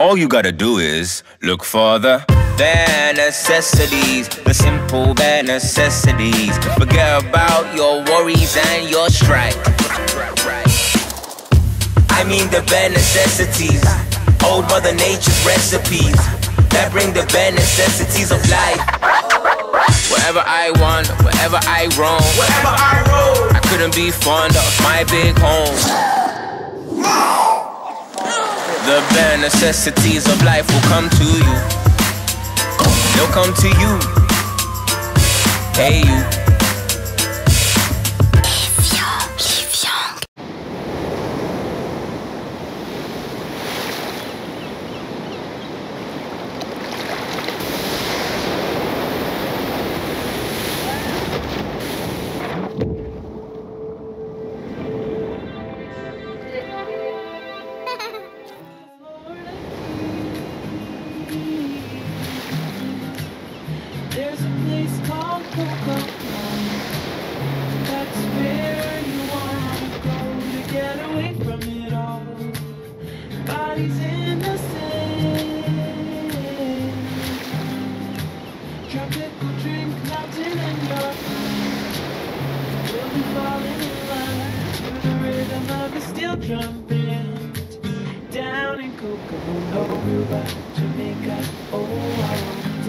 All you gotta do is look for the bare necessities, the simple bare necessities. Forget about your worries and your strife. I mean the bare necessities, old Mother Nature's recipes that bring the bare necessities of life. Wherever I want, wherever I roam, wherever I roam, I couldn't be fonder of my big home. The bare necessities of life will come to you. They'll come to you. Hey, you.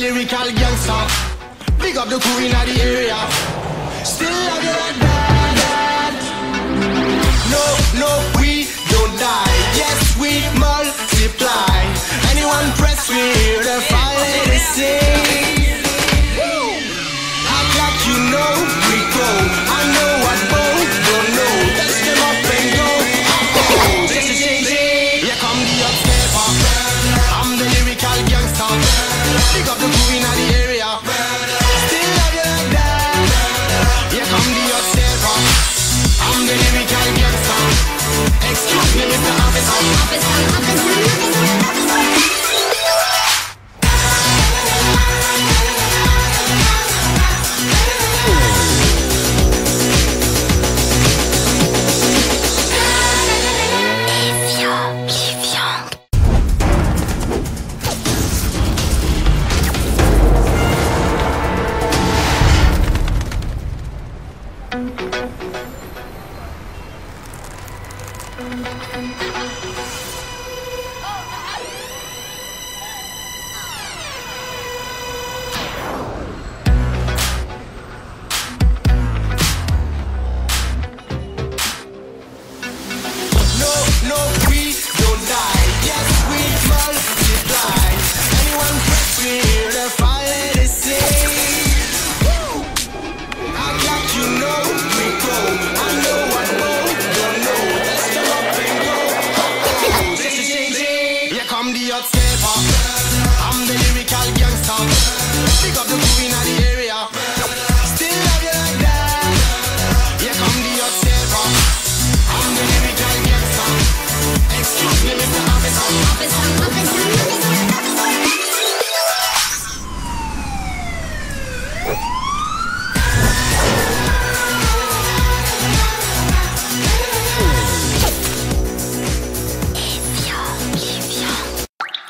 lyrical gangster. Big up the crew in the area. Still love you like that. No, no, we don't die. Yes, we multiply. Anyone press me, the fire Mr. Officer. No,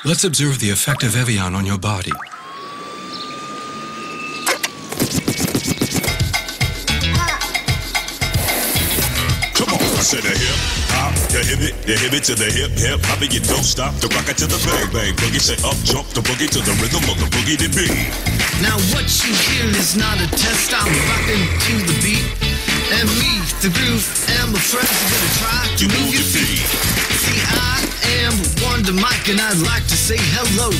Let's observe the effect of Evian on your body. Come on, I said that here. Ah, you hear? The hip it to the hip hip, hop it, you don't stop. The rock it to the bang bang boogie, say up jump the boogie to the rhythm of the boogie to beat. Now what you hear is not a test. I'm rocking to the beat, and me, the groove, and my friends are gonna try to You move move your your feet. feet. Wonder Mike, and I'd like to say hello.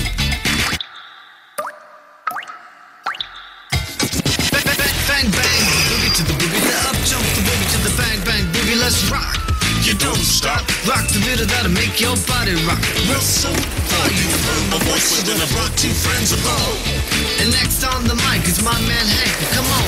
Bang, bang, boogie to the boogie, the up jump the boogie to the bang, bang, boogie. Let's rock. You don't stop. Rock the bit that'll make your body rock. Well, so far you've heard my voice, so then I brought two friends above. And next on the mic is my man Hank. Come on,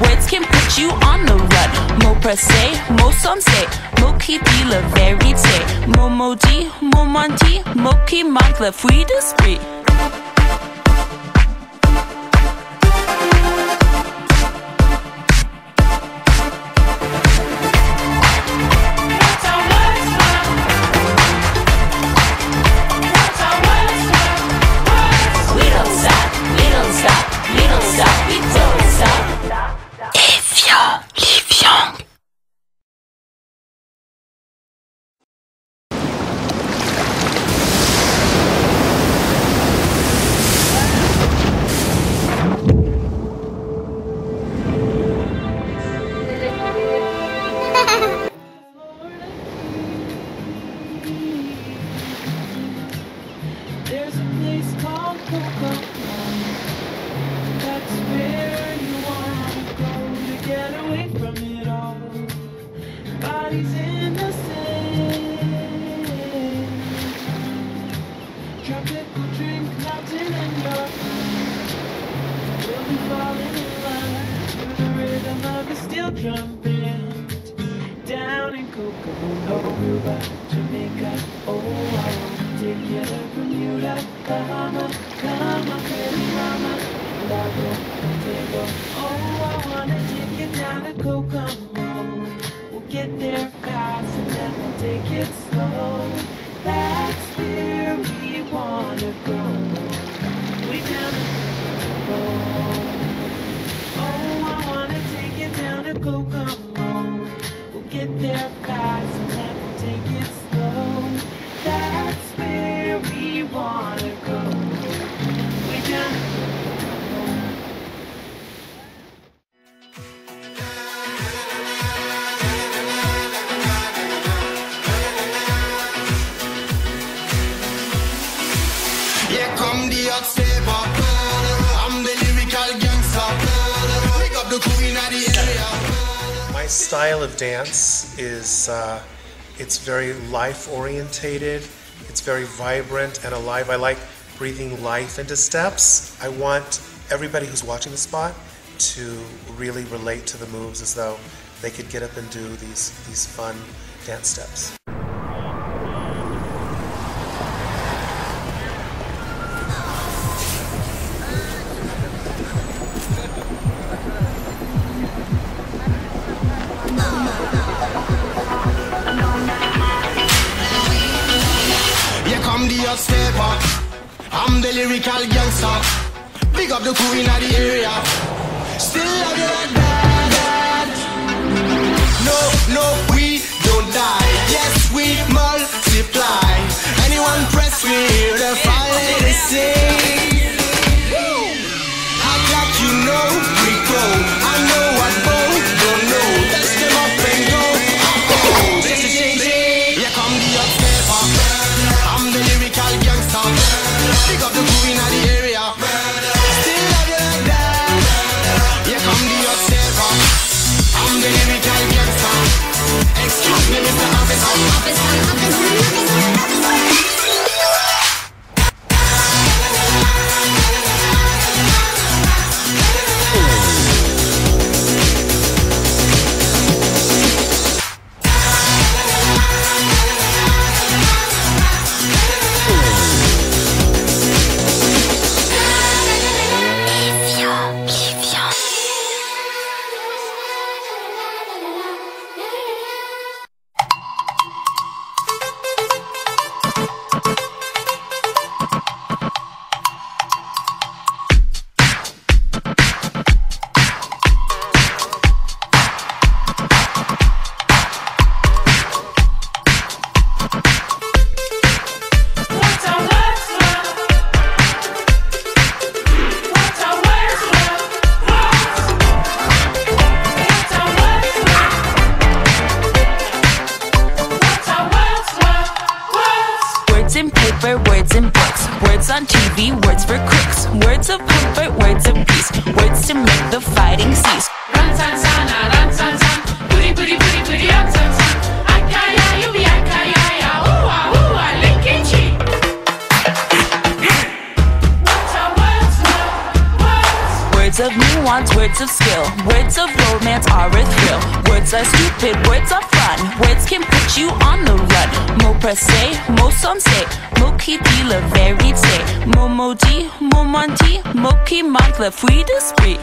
words can put you on the run. Mo presse, mo sensei, mo qui dit la vérité. Mo maudit, mo menti, mo qui manque le fruit d'esprit. Steel drum. Down in Kokomo, Jamaica. Oh, I wanna take you to Bermuda, Bahama. Pretty mama. Lago, Montego. Oh, I wanna take you down to Kokomo. We'll get there fast and then we'll take it slow. That's where we wanna go. Style of dance is uh, it's very life orientated. It's very vibrant and alive. I like breathing life into steps. I want everybody who's watching the spot to really relate to the moves as though they could get up and do these these fun dance steps. Come the hot stepper. I'm the lyrical gangster. Big up the crew in the area. Still love you like that. No, no, we don't die. Yes, we multiply. Anyone press me, the fire they sing. Act like you know we go. I know what Paper, words in books, words on TV, words for crooks, words of comfort, words of peace, words to make the fighting cease. Ran san sana, ran san san. Booty booty booty booty ran san san. Akaya yubi akaya ya. Ooh ah ooh ah linky cheek. What's our words? Words. Words of nuance, words of skill, words of romance are a thrill. Words are stupid, words are fun, words can put you on the run. Mo presse, mo sensé, mo qui dit la vérité. Mo maudit, mo menti, mo qui manque le fruit d'esprit.